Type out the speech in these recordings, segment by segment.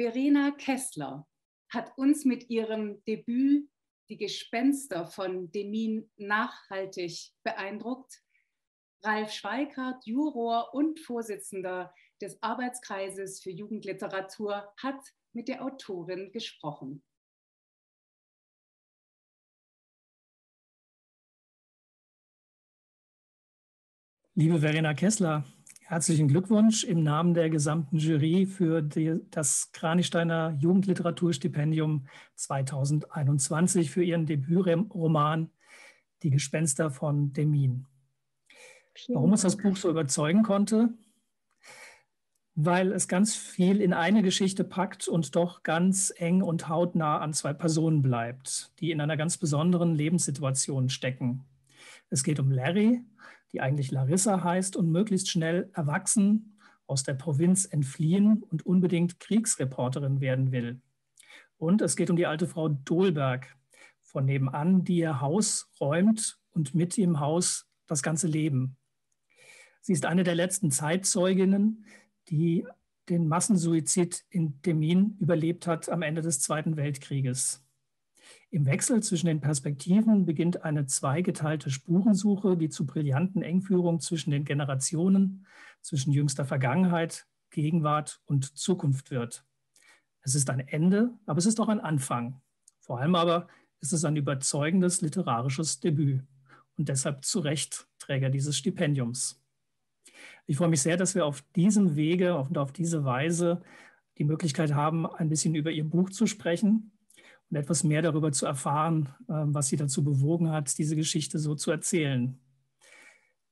Verena Kessler hat uns mit ihrem Debüt Die Gespenster von Demin nachhaltig beeindruckt. Ralf Schweikart, Juror und Vorsitzender des Arbeitskreises für Jugendliteratur, hat mit der Autorin gesprochen. Liebe Verena Kessler, herzlichen Glückwunsch im Namen der gesamten Jury für die, das Kranichsteiner Jugendliteraturstipendium 2021 für Ihren Debütroman Die Gespenster von Demin. Warum uns das Buch so überzeugen konnte? Weil es ganz viel in eine Geschichte packt und doch ganz eng und hautnah an zwei Personen bleibt, die in einer ganz besonderen Lebenssituation stecken. Es geht um Larry, die eigentlich Larissa heißt und möglichst schnell erwachsen aus der Provinz entfliehen und unbedingt Kriegsreporterin werden will. Und es geht um die alte Frau Dolberg von nebenan, die ihr Haus räumt und mit im Haus das ganze Leben. Sie ist eine der letzten Zeitzeuginnen, die den Massensuizid in Demin überlebt hat am Ende des Zweiten Weltkrieges. Im Wechsel zwischen den Perspektiven beginnt eine zweigeteilte Spurensuche, die zu brillanten Engführungen zwischen den Generationen, zwischen jüngster Vergangenheit, Gegenwart und Zukunft wird. Es ist ein Ende, aber es ist auch ein Anfang. Vor allem aber ist es ein überzeugendes literarisches Debüt und deshalb zu Recht Träger dieses Stipendiums. Ich freue mich sehr, dass wir auf diesem Wege und auf diese Weise die Möglichkeit haben, ein bisschen über Ihr Buch zu sprechen und etwas mehr darüber zu erfahren, ähm, was sie dazu bewogen hat, diese Geschichte so zu erzählen.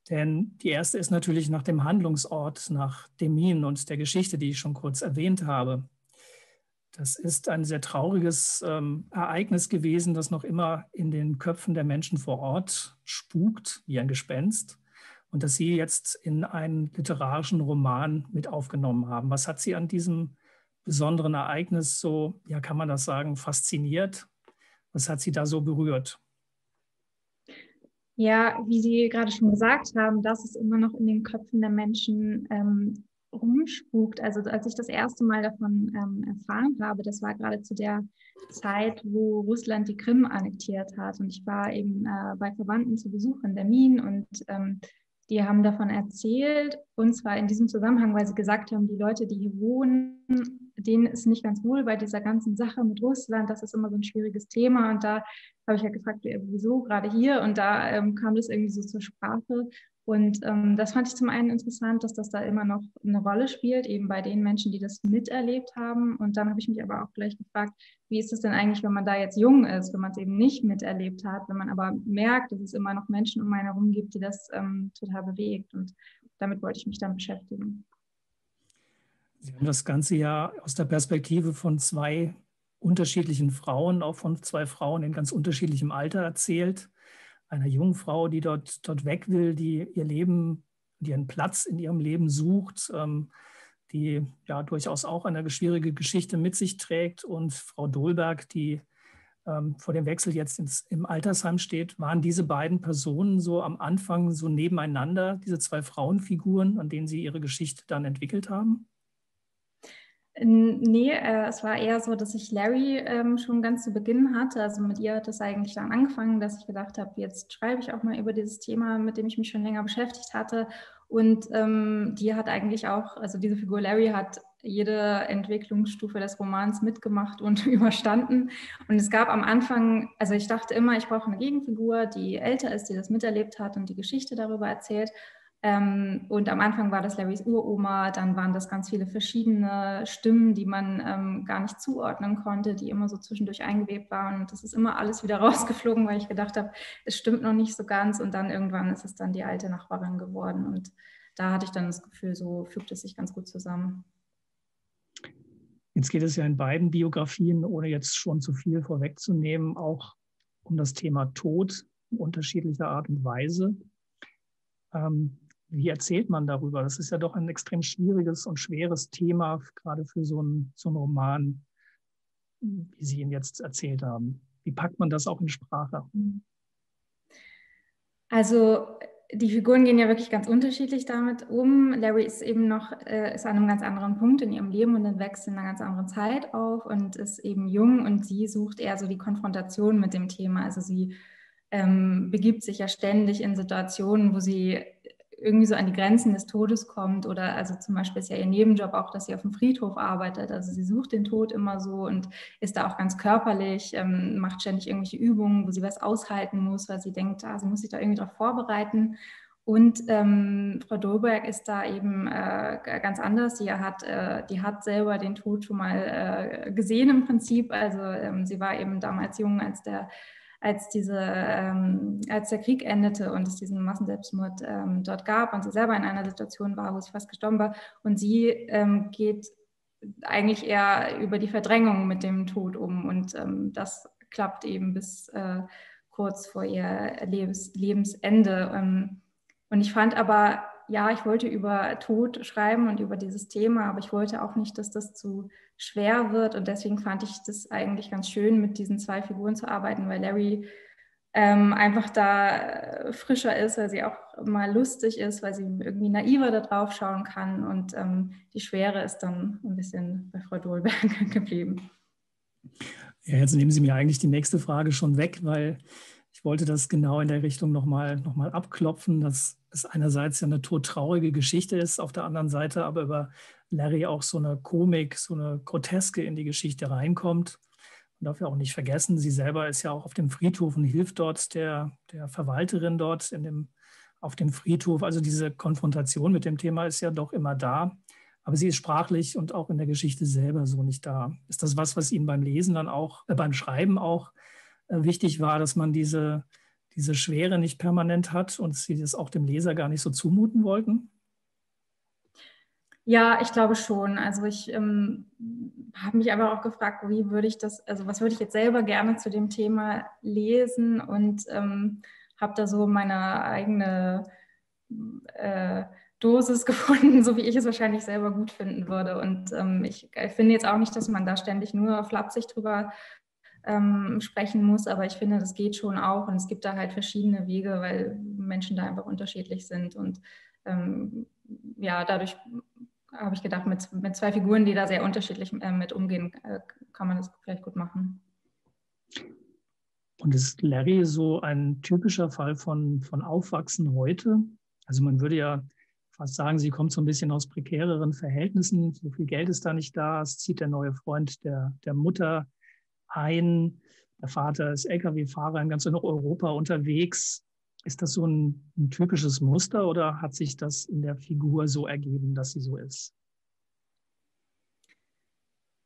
Denn die erste ist natürlich nach dem Handlungsort, nach Demin und der Geschichte, die ich schon kurz erwähnt habe. Das ist ein sehr trauriges ähm, Ereignis gewesen, das noch immer in den Köpfen der Menschen vor Ort spukt, wie ein Gespenst, und das Sie jetzt in einen literarischen Roman mit aufgenommen haben. Was hat Sie an diesem besonderen Ereignis so, ja, kann man das sagen, fasziniert? Was hat Sie da so berührt? Ja, wie Sie gerade schon gesagt haben, dass es immer noch in den Köpfen der Menschen ähm, rumspukt. Also als ich das erste Mal davon ähm, erfahren habe, das war gerade zu der Zeit, wo Russland die Krim annektiert hat. Und ich war eben äh, bei Verwandten zu Besuch in Berlin und ähm, die haben davon erzählt, und zwar in diesem Zusammenhang, weil sie gesagt haben, die Leute, die hier wohnen, denen ist nicht ganz wohl bei dieser ganzen Sache mit Russland. Das ist immer so ein schwieriges Thema. Und da habe ich ja gefragt, wieso gerade hier? Und da ähm, kam das irgendwie so zur Sprache. Und ähm, das fand ich zum einen interessant, dass das da immer noch eine Rolle spielt, eben bei den Menschen, die das miterlebt haben. Und dann habe ich mich aber auch gleich gefragt, wie ist es denn eigentlich, wenn man da jetzt jung ist, wenn man es eben nicht miterlebt hat, wenn man aber merkt, dass es immer noch Menschen um einen herum gibt, die das ähm, total bewegt. Und damit wollte ich mich dann beschäftigen. Sie haben das Ganze ja aus der Perspektive von zwei unterschiedlichen Frauen, auch von zwei Frauen in ganz unterschiedlichem Alter erzählt einer jungen Frau, die dort, dort weg will, die ihr Leben, ihren Platz in ihrem Leben sucht, ähm, die ja durchaus auch eine schwierige Geschichte mit sich trägt und Frau Dolberg, die ähm, vor dem Wechsel jetzt ins, im Altersheim steht, waren diese beiden Personen so am Anfang so nebeneinander, diese zwei Frauenfiguren, an denen sie ihre Geschichte dann entwickelt haben? Nee, äh, es war eher so, dass ich Larry ähm, schon ganz zu Beginn hatte. Also mit ihr hat es eigentlich dann angefangen, dass ich gedacht habe, jetzt schreibe ich auch mal über dieses Thema, mit dem ich mich schon länger beschäftigt hatte. Und ähm, die hat eigentlich auch, also diese Figur Larry hat jede Entwicklungsstufe des Romans mitgemacht und überstanden. Und es gab am Anfang, also ich dachte immer, ich brauche eine Gegenfigur, die älter ist, die das miterlebt hat und die Geschichte darüber erzählt. Ähm, und am Anfang war das Larrys Uroma, dann waren das ganz viele verschiedene Stimmen, die man ähm, gar nicht zuordnen konnte, die immer so zwischendurch eingewebt waren. Und das ist immer alles wieder rausgeflogen, weil ich gedacht habe, es stimmt noch nicht so ganz. Und dann irgendwann ist es dann die alte Nachbarin geworden. Und da hatte ich dann das Gefühl, so fügt es sich ganz gut zusammen. Jetzt geht es ja in beiden Biografien, ohne jetzt schon zu viel vorwegzunehmen, auch um das Thema Tod in unterschiedlicher Art und Weise. Ähm, wie erzählt man darüber? Das ist ja doch ein extrem schwieriges und schweres Thema, gerade für so einen, so einen Roman, wie Sie ihn jetzt erzählt haben. Wie packt man das auch in Sprache? Also die Figuren gehen ja wirklich ganz unterschiedlich damit um. Larry ist eben noch, äh, ist an einem ganz anderen Punkt in ihrem Leben und dann wächst in einer ganz anderen Zeit auf und ist eben jung und sie sucht eher so die Konfrontation mit dem Thema. Also sie ähm, begibt sich ja ständig in Situationen, wo sie irgendwie so an die Grenzen des Todes kommt oder also zum Beispiel ist ja ihr Nebenjob auch, dass sie auf dem Friedhof arbeitet. Also sie sucht den Tod immer so und ist da auch ganz körperlich, ähm, macht ständig irgendwelche Übungen, wo sie was aushalten muss, weil sie denkt, ah, sie muss sich da irgendwie darauf vorbereiten. Und ähm, Frau Dolberg ist da eben äh, ganz anders. Sie hat, äh, die hat selber den Tod schon mal äh, gesehen im Prinzip. Also ähm, sie war eben damals jung, als der als, diese, ähm, als der Krieg endete und es diesen Massenselbstmord ähm, dort gab und sie selber in einer Situation war, wo sie fast gestorben war. Und sie ähm, geht eigentlich eher über die Verdrängung mit dem Tod um. Und ähm, das klappt eben bis äh, kurz vor ihr Lebens Lebensende. Ähm, und ich fand aber, ja, ich wollte über Tod schreiben und über dieses Thema, aber ich wollte auch nicht, dass das zu schwer wird. Und deswegen fand ich das eigentlich ganz schön, mit diesen zwei Figuren zu arbeiten, weil Larry ähm, einfach da äh, frischer ist, weil sie auch mal lustig ist, weil sie irgendwie naiver da drauf schauen kann. Und ähm, die Schwere ist dann ein bisschen bei Frau Dohlberg geblieben. Ja, jetzt nehmen Sie mir eigentlich die nächste Frage schon weg, weil ich wollte das genau in der Richtung nochmal noch mal abklopfen, dass es einerseits ja eine todtraurige Geschichte ist, auf der anderen Seite aber über Larry auch so eine Komik, so eine Groteske in die Geschichte reinkommt. Man darf ja auch nicht vergessen, sie selber ist ja auch auf dem Friedhof und hilft dort der, der Verwalterin dort in dem, auf dem Friedhof. Also diese Konfrontation mit dem Thema ist ja doch immer da. Aber sie ist sprachlich und auch in der Geschichte selber so nicht da. Ist das was, was Ihnen beim Lesen dann auch, äh, beim Schreiben auch wichtig war, dass man diese, diese Schwere nicht permanent hat und Sie das auch dem Leser gar nicht so zumuten wollten? Ja, ich glaube schon. Also ich ähm, habe mich aber auch gefragt, wie würde ich das, also was würde ich jetzt selber gerne zu dem Thema lesen und ähm, habe da so meine eigene äh, Dosis gefunden, so wie ich es wahrscheinlich selber gut finden würde. Und ähm, ich, ich finde jetzt auch nicht, dass man da ständig nur flapsig drüber ähm, sprechen muss, aber ich finde, das geht schon auch und es gibt da halt verschiedene Wege, weil Menschen da einfach unterschiedlich sind und ähm, ja, dadurch habe ich gedacht, mit, mit zwei Figuren, die da sehr unterschiedlich äh, mit umgehen, äh, kann man das vielleicht gut machen. Und ist Larry so ein typischer Fall von, von Aufwachsen heute? Also man würde ja fast sagen, sie kommt so ein bisschen aus prekäreren Verhältnissen. So viel Geld ist da nicht da. Es zieht der neue Freund der, der Mutter ein. Der Vater ist Lkw-Fahrer in ganz Europa unterwegs. Ist das so ein, ein, typisches Muster oder hat sich das in der Figur so ergeben, dass sie so ist?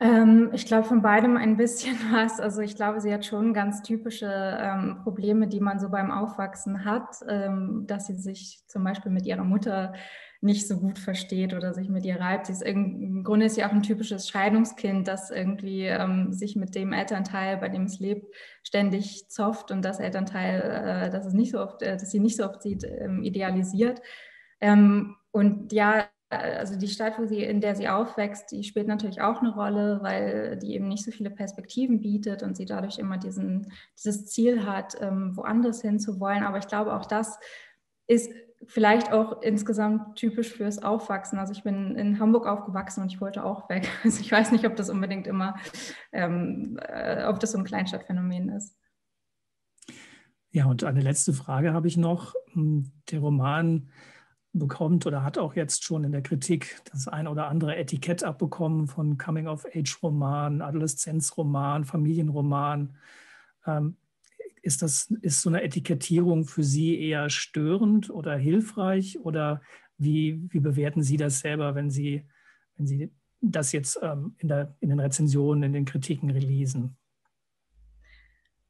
Ähm, ich glaube von beidem ein bisschen was. Also ich glaube, sie hat schon ganz typische ähm, Probleme, die man so beim Aufwachsen hat, ähm, dass sie sich zum Beispiel mit ihrer Mutter nicht so gut versteht oder sich mit ihr reibt. Sie ist im Grunde ist sie auch ein typisches Scheidungskind, das irgendwie ähm, sich mit dem Elternteil, bei dem es lebt, ständig zofft und das Elternteil, äh, das es nicht so oft, äh, das sie nicht so oft sieht, ähm, idealisiert. Ähm, und ja, also die Stadt, wo sie, in der sie aufwächst, die spielt natürlich auch eine Rolle, weil die eben nicht so viele Perspektiven bietet und sie dadurch immer diesen, dieses Ziel hat, ähm, woanders hinzuwollen. Aber ich glaube, auch das ist vielleicht auch insgesamt typisch fürs Aufwachsen. Also ich bin in Hamburg aufgewachsen und ich wollte auch weg. Also ich weiß nicht, ob das unbedingt immer, ähm, äh, ob das so ein Kleinstadtphänomen ist. Ja, und eine letzte Frage habe ich noch. Hm, der Roman bekommt oder hat auch jetzt schon in der Kritik das ein oder andere Etikett abbekommen von Coming-of-Age-Roman, Adoleszenzroman, Familienroman. Ähm, ist das, ist so eine Etikettierung für Sie eher störend oder hilfreich oder wie, wie bewerten Sie das selber, wenn Sie, wenn Sie das jetzt ähm, in, der, in den Rezensionen, in den Kritiken releasen?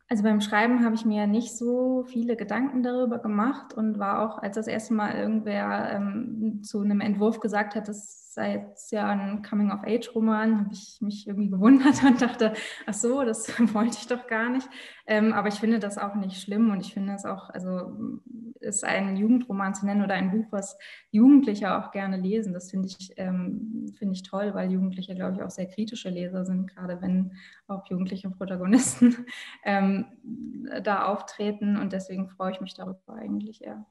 Also beim Schreiben habe ich mir nicht so viele Gedanken darüber gemacht und war auch, als das erste Mal irgendwer ähm, zu einem Entwurf gesagt hat, das sei jetzt ja ein Coming-of-Age-Roman, habe ich mich irgendwie gewundert und dachte, ach so, das wollte ich doch gar nicht. Ähm, aber ich finde das auch nicht schlimm und ich finde es auch, also ist ein Jugendroman zu nennen oder ein Buch, was Jugendliche auch gerne lesen. Das finde ich, ähm, finde ich toll, weil Jugendliche, glaube ich, auch sehr kritische Leser sind, gerade wenn auch jugendliche Protagonisten ähm, da auftreten. Und deswegen freue ich mich darüber eigentlich eher.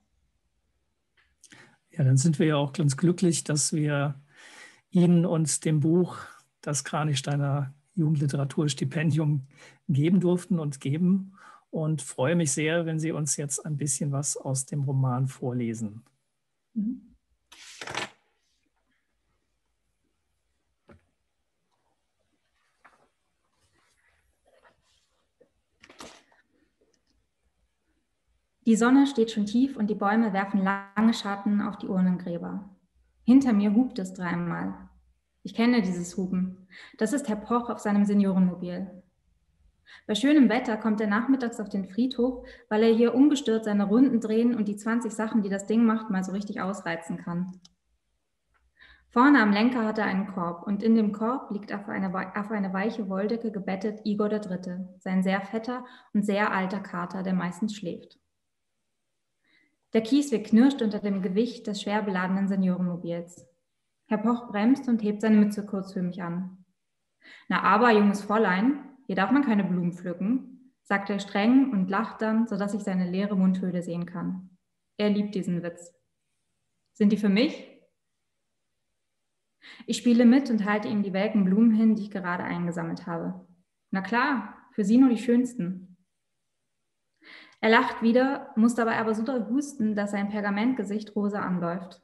Ja, dann sind wir ja auch ganz glücklich, dass wir Ihnen und dem Buch das Kranichsteiner Jugendliteraturstipendium geben durften und geben und freue mich sehr, wenn Sie uns jetzt ein bisschen was aus dem Roman vorlesen. Die Sonne steht schon tief und die Bäume werfen lange Schatten auf die Urnengräber. Hinter mir hupt es dreimal. Ich kenne dieses Hupen. Das ist Herr Poch auf seinem Seniorenmobil. Bei schönem Wetter kommt er nachmittags auf den Friedhof, weil er hier ungestört seine Runden drehen und die 20 Sachen, die das Ding macht, mal so richtig ausreizen kann. Vorne am Lenker hat er einen Korb und in dem Korb liegt auf eine, auf eine weiche Wolldecke gebettet Igor III., sein sehr fetter und sehr alter Kater, der meistens schläft. Der Kiesweg knirscht unter dem Gewicht des schwer beladenen Seniorenmobils. Herr Poch bremst und hebt seine Mütze kurz für mich an. Na aber, junges Fräulein, hier darf man keine Blumen pflücken, sagt er streng und lacht dann, sodass ich seine leere Mundhöhle sehen kann. Er liebt diesen Witz. Sind die für mich? Ich spiele mit und halte ihm die welken Blumen hin, die ich gerade eingesammelt habe. Na klar, für Sie nur die schönsten. Er lacht wieder, muss dabei aber so doll husten, dass sein Pergamentgesicht rosa anläuft.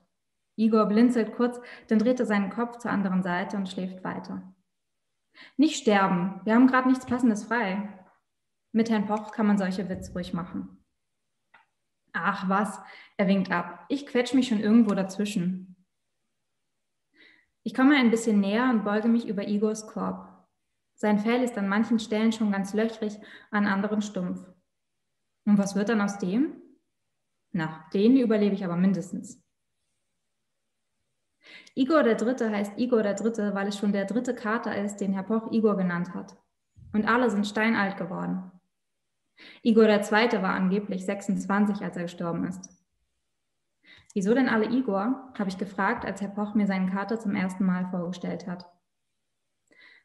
Igor blinzelt kurz, dann dreht er seinen Kopf zur anderen Seite und schläft weiter. Nicht sterben, wir haben gerade nichts Passendes frei. Mit Herrn Poch kann man solche Witze ruhig machen. Ach was, er winkt ab. Ich quetsch mich schon irgendwo dazwischen. Ich komme ein bisschen näher und beuge mich über Igors Korb. Sein Fell ist an manchen Stellen schon ganz löchrig, an anderen stumpf. Und was wird dann aus dem? Na, den überlebe ich aber mindestens. Igor der Dritte heißt Igor der Dritte, weil es schon der dritte Kater ist, den Herr Poch Igor genannt hat. Und alle sind steinalt geworden. Igor der Zweite war angeblich 26, als er gestorben ist. Wieso denn alle Igor? habe ich gefragt, als Herr Poch mir seinen Kater zum ersten Mal vorgestellt hat.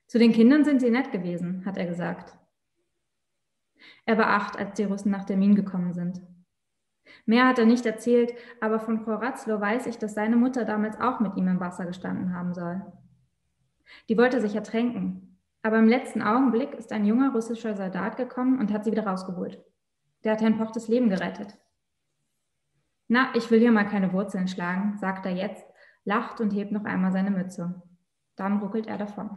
Zu den Kindern sind sie nett gewesen, hat er gesagt. Er war acht, als die Russen nach Termin gekommen sind. Mehr hat er nicht erzählt, aber von Frau Ratzlow weiß ich, dass seine Mutter damals auch mit ihm im Wasser gestanden haben soll. Die wollte sich ertränken, aber im letzten Augenblick ist ein junger russischer Soldat gekommen und hat sie wieder rausgeholt. Der hat Herrn Poch das Leben gerettet. Na, ich will hier mal keine Wurzeln schlagen, sagt er jetzt, lacht und hebt noch einmal seine Mütze. Dann ruckelt er davon.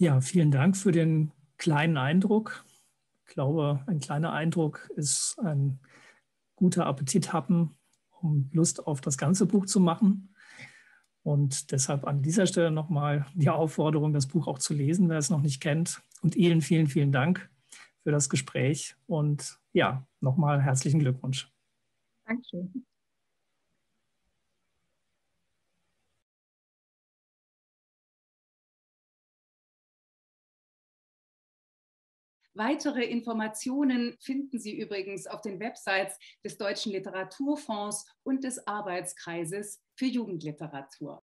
Ja, vielen Dank für den kleinen Eindruck. Ich glaube, ein kleiner Eindruck ist ein guter Appetit haben, um Lust auf das ganze Buch zu machen. Und deshalb an dieser Stelle nochmal die Aufforderung, das Buch auch zu lesen, wer es noch nicht kennt. Und Ihnen vielen, vielen Dank für das Gespräch. Und ja, nochmal herzlichen Glückwunsch. Dankeschön. Weitere Informationen finden Sie übrigens auf den Websites des Deutschen Literaturfonds und des Arbeitskreises für Jugendliteratur.